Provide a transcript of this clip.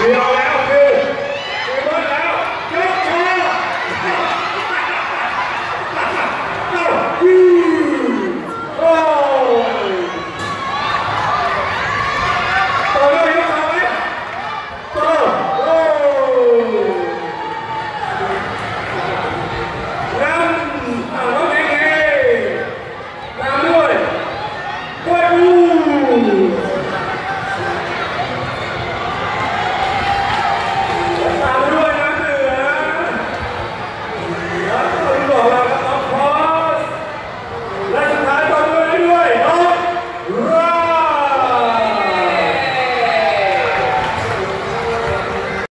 We are